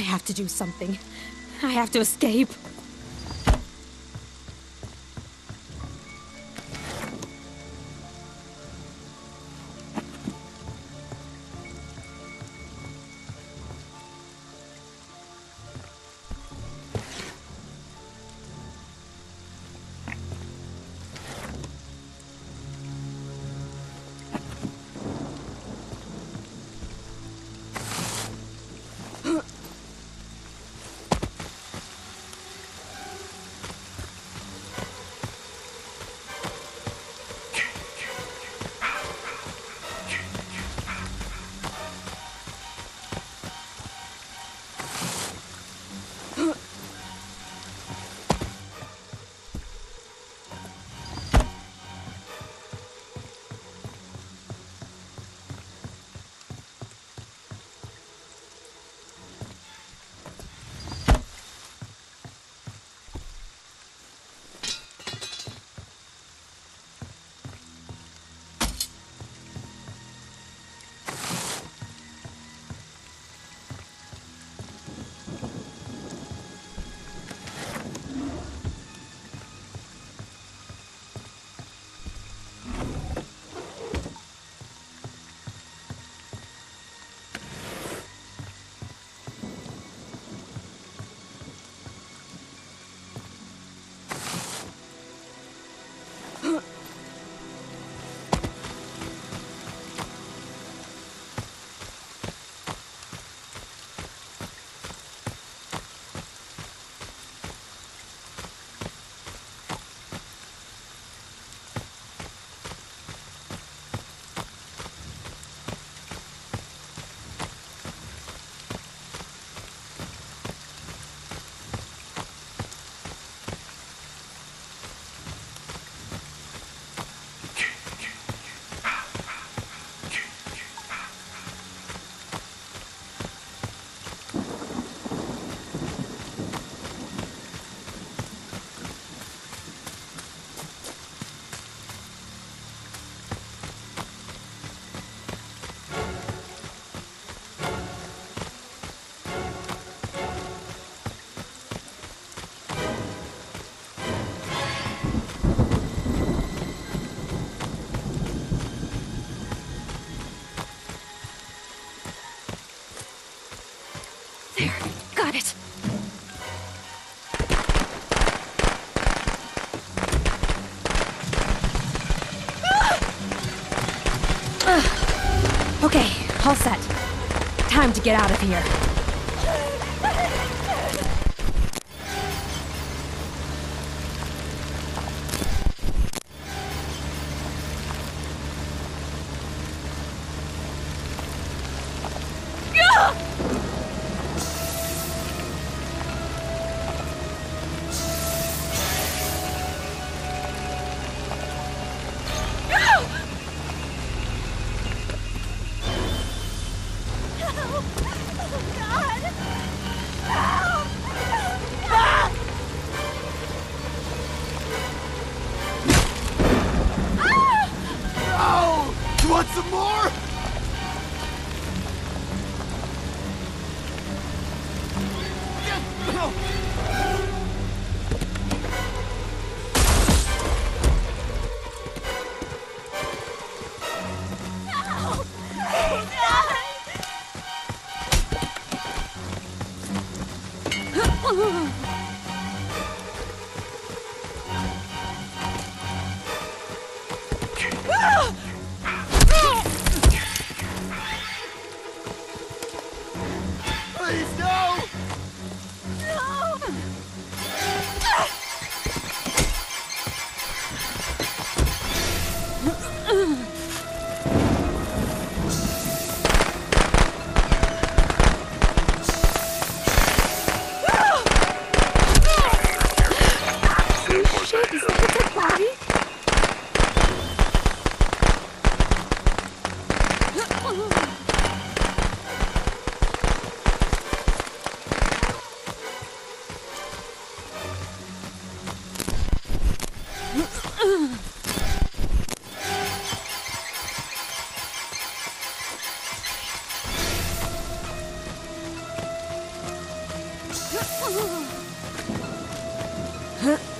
have to do something. I have to escape. Got it. Ugh. Okay, all set. Time to get out of here. Please, Huh?